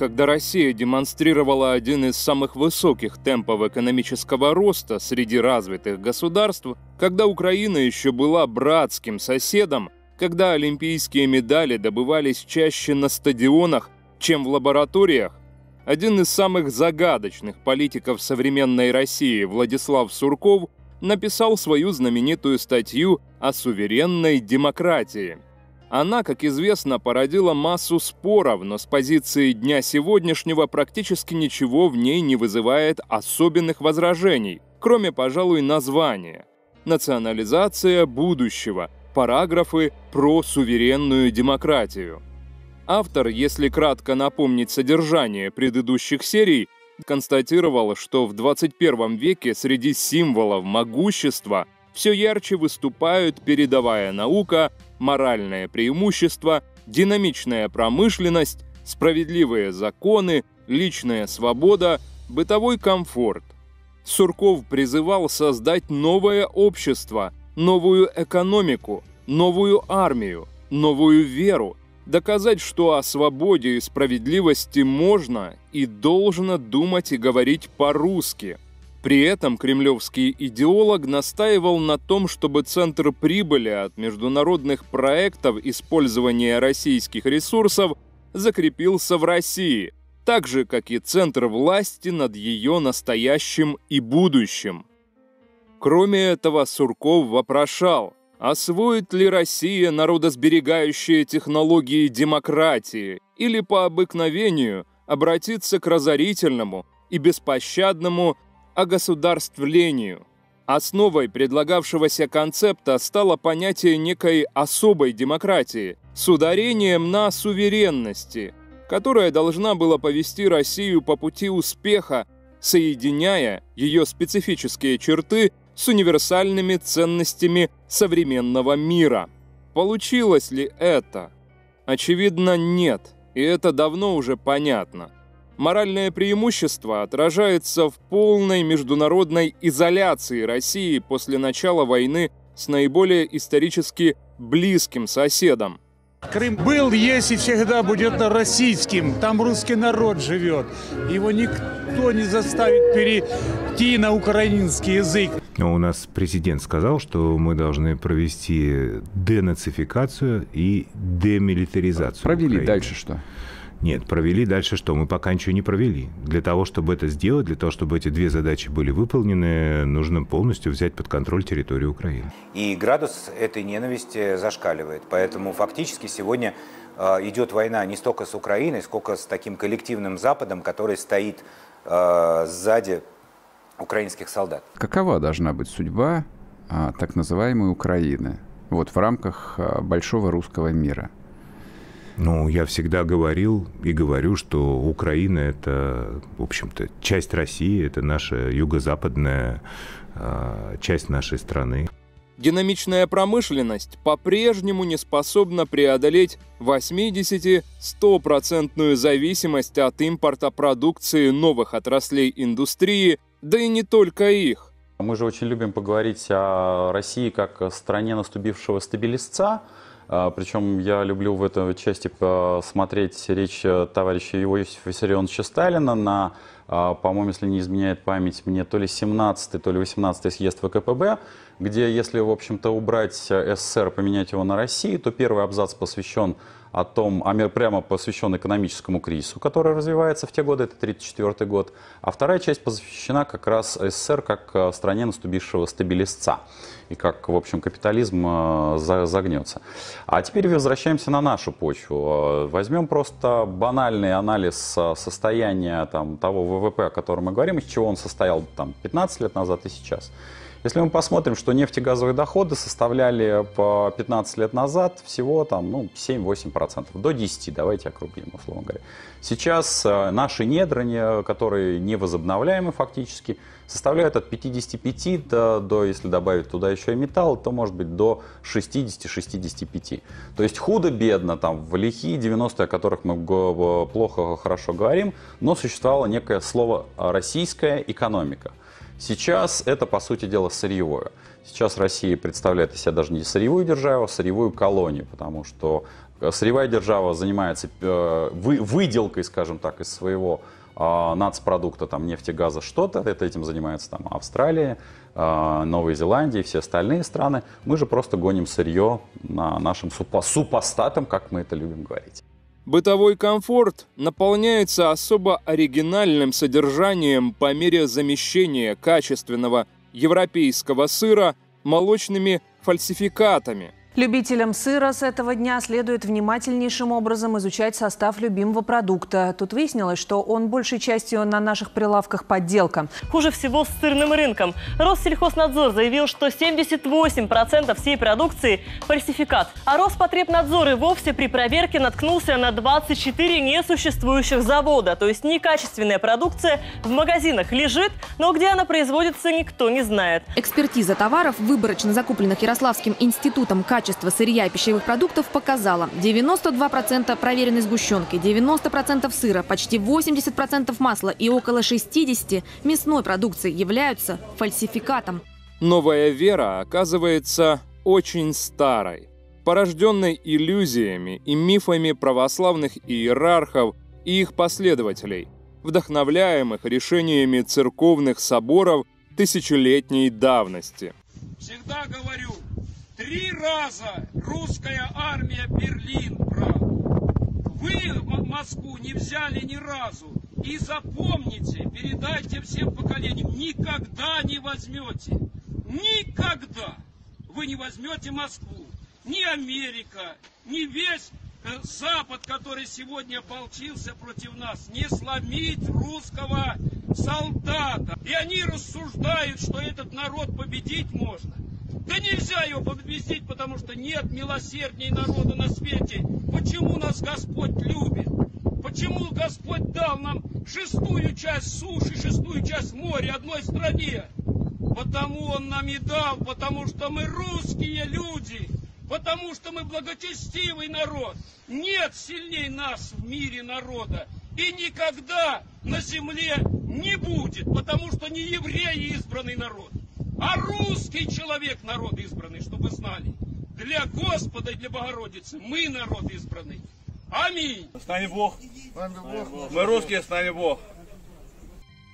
когда Россия демонстрировала один из самых высоких темпов экономического роста среди развитых государств, когда Украина еще была братским соседом, когда олимпийские медали добывались чаще на стадионах, чем в лабораториях, один из самых загадочных политиков современной России Владислав Сурков написал свою знаменитую статью о суверенной демократии. Она, как известно, породила массу споров, но с позиции дня сегодняшнего практически ничего в ней не вызывает особенных возражений, кроме, пожалуй, названия. Национализация будущего, параграфы про суверенную демократию. Автор, если кратко напомнить содержание предыдущих серий, констатировал, что в 21 веке среди символов могущества все ярче выступают передовая наука, моральное преимущество, динамичная промышленность, справедливые законы, личная свобода, бытовой комфорт. Сурков призывал создать новое общество, новую экономику, новую армию, новую веру, доказать, что о свободе и справедливости можно и должно думать и говорить по-русски. При этом кремлевский идеолог настаивал на том, чтобы центр прибыли от международных проектов использования российских ресурсов закрепился в России, так же, как и центр власти над ее настоящим и будущим. Кроме этого, Сурков вопрошал – Освоит ли Россия народосберегающие технологии демократии или по обыкновению обратиться к разорительному и беспощадному огосударствлению? Основой предлагавшегося концепта стало понятие некой особой демократии с ударением на суверенности, которая должна была повести Россию по пути успеха, соединяя ее специфические черты с универсальными ценностями современного мира. Получилось ли это? Очевидно, нет, и это давно уже понятно. Моральное преимущество отражается в полной международной изоляции России после начала войны с наиболее исторически близким соседом – Крым был, есть и всегда будет российским. Там русский народ живет. Его никто не заставит перейти на украинский язык. У нас президент сказал, что мы должны провести денацификацию и демилитаризацию. Провели Украины. дальше что? Нет, провели дальше что? Мы пока ничего не провели. Для того, чтобы это сделать, для того, чтобы эти две задачи были выполнены, нужно полностью взять под контроль территорию Украины. И градус этой ненависти зашкаливает. Поэтому фактически сегодня э, идет война не столько с Украиной, сколько с таким коллективным Западом, который стоит э, сзади украинских солдат. Какова должна быть судьба а, так называемой Украины вот в рамках а, большого русского мира? Ну, я всегда говорил и говорю, что Украина – это, в общем-то, часть России, это наша юго-западная э, часть нашей страны. Динамичная промышленность по-прежнему не способна преодолеть 80-100% зависимость от импорта продукции новых отраслей индустрии, да и не только их. Мы же очень любим поговорить о России как о стране наступившего стабилистца – а, Причем я люблю в этой части посмотреть речь э, товарища Иосифа Виссарионовича Сталина на, а, по-моему, если не изменяет память мне, то ли 17 то ли 18 съезд ВКПБ, где, если, в общем-то, убрать э, СССР, поменять его на Россию, то первый абзац посвящен о том, а прямо посвящен экономическому кризису, который развивается в те годы, это 1934 год, а вторая часть посвящена как раз СССР как э, стране наступившего стабилистца и как, в общем, капитализм э, загнется. А теперь возвращаемся на нашу почву. Возьмем просто банальный анализ состояния там, того ВВП, о котором мы говорим, из чего он состоял там, 15 лет назад и сейчас. Если мы посмотрим, что нефтегазовые доходы составляли по 15 лет назад всего там, ну, 7-8%, до 10, давайте округлим, условно говоря. Сейчас э, наши недра, которые невозобновляемы фактически, составляют от 55 до, до, если добавить туда еще и металл, то может быть до 60-65. То есть худо-бедно, там, в лихие 90-е, о которых мы плохо, хорошо говорим, но существовало некое слово «российская экономика». Сейчас это, по сути дела, сырьевое. Сейчас Россия представляет из себя даже не сырьевую державу, а сырьевую колонию, потому что Сырьевая держава занимается э, выделкой, скажем так, из своего а, нацпродукта, там, нефти, газа, что-то. Это этим занимается там Австралия, а, Новая Зеландия и все остальные страны. Мы же просто гоним сырье на нашим супо супостатам, как мы это любим говорить. Бытовой комфорт наполняется особо оригинальным содержанием по мере замещения качественного европейского сыра молочными фальсификатами – Любителям сыра с этого дня следует внимательнейшим образом изучать состав любимого продукта. Тут выяснилось, что он большей частью на наших прилавках подделка. Хуже всего с сырным рынком. Россельхознадзор заявил, что 78% всей продукции – фальсификат. А Роспотребнадзор и вовсе при проверке наткнулся на 24 несуществующих завода. То есть некачественная продукция в магазинах лежит, но где она производится, никто не знает. Экспертиза товаров, выборочно закупленных Ярославским институтом качества качество сырья и пищевых продуктов показало 92% проверенной сгущенки, 90% сыра, почти 80% масла и около 60% мясной продукции являются фальсификатом. Новая вера оказывается очень старой, порожденной иллюзиями и мифами православных иерархов и их последователей, вдохновляемых решениями церковных соборов тысячелетней давности. Всегда говорю, Три раза русская армия Берлин брала. Вы Москву не взяли ни разу. И запомните, передайте всем поколениям, никогда не возьмете. Никогда вы не возьмете Москву. Ни Америка, ни весь э, Запад, который сегодня ополчился против нас, не сломить русского солдата. И они рассуждают, что этот народ победить можно. Да нельзя его победить, потому что нет милосердней народа на свете. Почему нас Господь любит? Почему Господь дал нам шестую часть суши, шестую часть моря одной стране? Потому Он нам и дал, потому что мы русские люди, потому что мы благочестивый народ. Нет сильней нас в мире народа. И никогда на земле не будет, потому что не евреи избранный народ а русский человек народ избранный, чтобы знали. Для Господа и для Богородицы мы народ избранный. Аминь. С нами Бог. Мы русские, с нами Бог.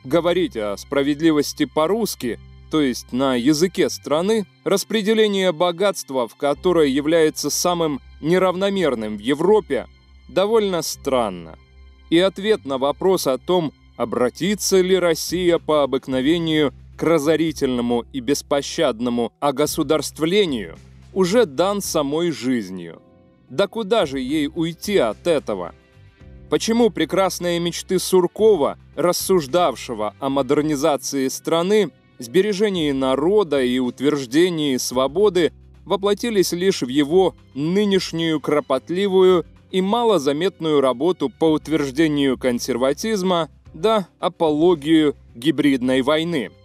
Говорить о справедливости по-русски, то есть на языке страны, распределение богатства, в которое является самым неравномерным в Европе, довольно странно. И ответ на вопрос о том, обратится ли Россия по обыкновению к разорительному и беспощадному огосударствлению уже дан самой жизнью. Да куда же ей уйти от этого? Почему прекрасные мечты Суркова, рассуждавшего о модернизации страны, сбережении народа и утверждении свободы, воплотились лишь в его нынешнюю кропотливую и малозаметную работу по утверждению консерватизма да апологию гибридной войны –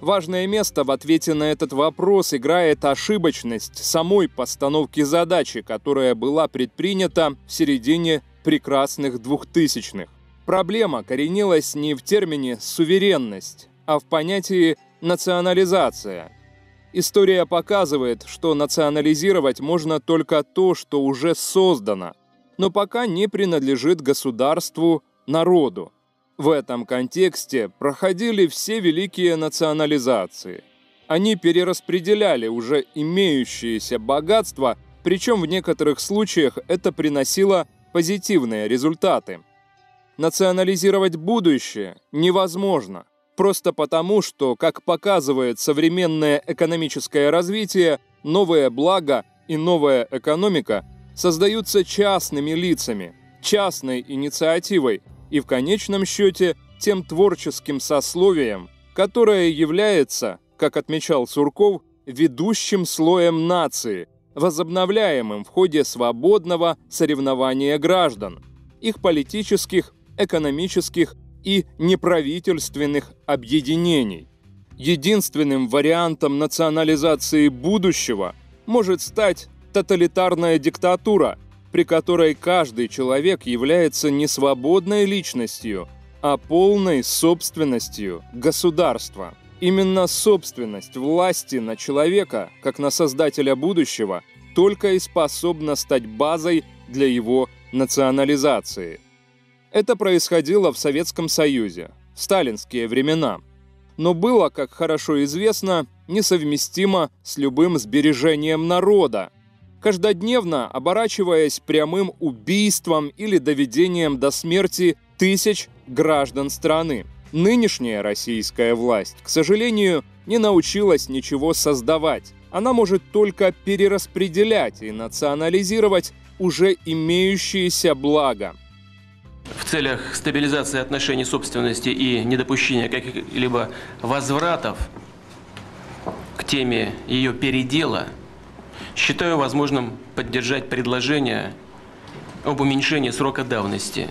Важное место в ответе на этот вопрос играет ошибочность самой постановки задачи, которая была предпринята в середине прекрасных двухтысячных. Проблема коренилась не в термине «суверенность», а в понятии «национализация». История показывает, что национализировать можно только то, что уже создано, но пока не принадлежит государству, народу. В этом контексте проходили все великие национализации. Они перераспределяли уже имеющиеся богатства, причем в некоторых случаях это приносило позитивные результаты. Национализировать будущее невозможно, просто потому, что, как показывает современное экономическое развитие, новое благо и новая экономика создаются частными лицами, частной инициативой – и в конечном счете тем творческим сословием, которое является, как отмечал Сурков, ведущим слоем нации, возобновляемым в ходе свободного соревнования граждан, их политических, экономических и неправительственных объединений. Единственным вариантом национализации будущего может стать тоталитарная диктатура – при которой каждый человек является не свободной личностью, а полной собственностью государства. Именно собственность власти на человека, как на создателя будущего, только и способна стать базой для его национализации. Это происходило в Советском Союзе, в сталинские времена, но было, как хорошо известно, несовместимо с любым сбережением народа, каждодневно оборачиваясь прямым убийством или доведением до смерти тысяч граждан страны. Нынешняя российская власть, к сожалению, не научилась ничего создавать. Она может только перераспределять и национализировать уже имеющиеся блага. В целях стабилизации отношений собственности и недопущения каких-либо возвратов к теме ее передела, считаю возможным поддержать предложение об уменьшении срока давности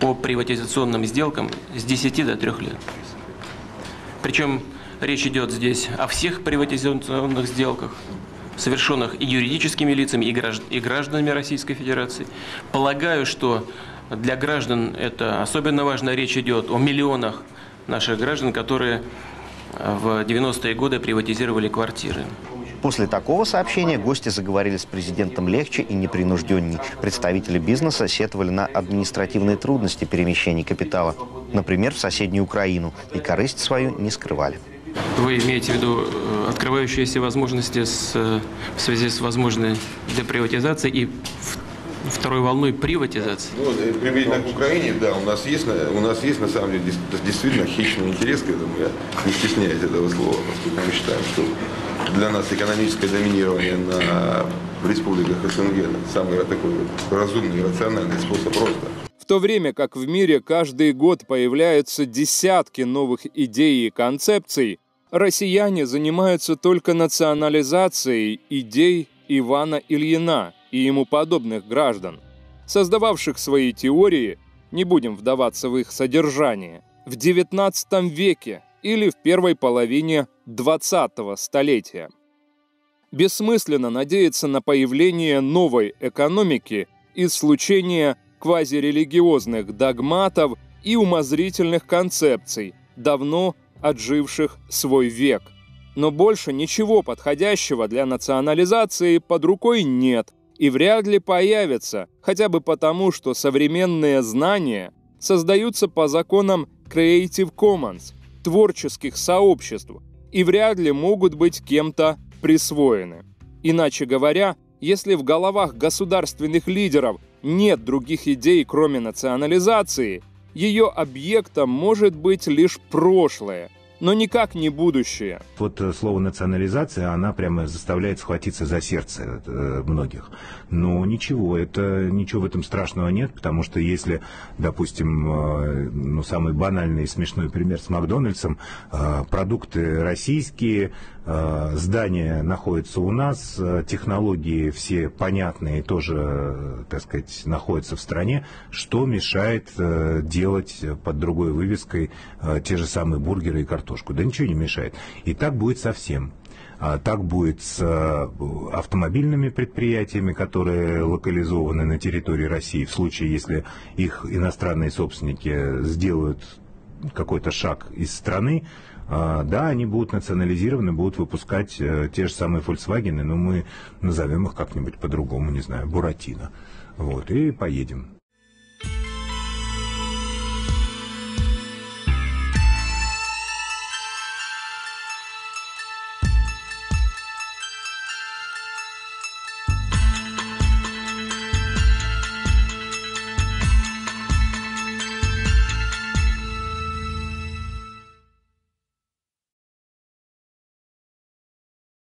по приватизационным сделкам с 10 до 3 лет. Причем речь идет здесь о всех приватизационных сделках, совершенных и юридическими лицами, и гражданами Российской Федерации. Полагаю, что для граждан это особенно важно. Речь идет о миллионах наших граждан, которые в 90-е годы приватизировали квартиры. После такого сообщения гости заговорили с президентом легче и непринужденней. Представители бизнеса сетовали на административные трудности перемещения капитала, например, в соседнюю Украину, и корысть свою не скрывали. Вы имеете в виду э, открывающиеся возможности с, э, в связи с возможной деприватизацией и второй волной приватизации? Ну, э, применительно к Украине, да, у нас есть, у нас есть на самом деле действительно хищный интерес к этому. Я не стесняюсь этого слова, поскольку мы считаем, что для нас экономическое доминирование на в республиках СНГ самый такой разумный рациональный способ роста. В то время как в мире каждый год появляются десятки новых идей и концепций, россияне занимаются только национализацией идей Ивана Ильина и ему подобных граждан, создававших свои теории, не будем вдаваться в их содержание, в XIX веке или в первой половине 20-го столетия. Бессмысленно надеяться на появление новой экономики из случения квазирелигиозных догматов и умозрительных концепций, давно отживших свой век. Но больше ничего подходящего для национализации под рукой нет и вряд ли появится, хотя бы потому, что современные знания создаются по законам Creative Commons – творческих сообществ и вряд ли могут быть кем-то присвоены. Иначе говоря, если в головах государственных лидеров нет других идей, кроме национализации, ее объектом может быть лишь прошлое – но никак не будущее. Вот э, слово национализация, она прямо заставляет схватиться за сердце э, многих. Но ничего, это ничего в этом страшного нет, потому что если, допустим, э, ну, самый банальный и смешной пример с Макдональдсом, продукты российские, здания находятся у нас, технологии все понятные тоже, так сказать, находятся в стране, что мешает делать под другой вывеской те же самые бургеры и картошку? Да ничего не мешает. И так будет со всем. А так будет с э, автомобильными предприятиями, которые локализованы на территории России, в случае, если их иностранные собственники сделают какой-то шаг из страны, да, они будут национализированы, будут выпускать э, те же самые Volkswagen, но мы назовем их как-нибудь по-другому, не знаю, Буратино. Вот, и поедем.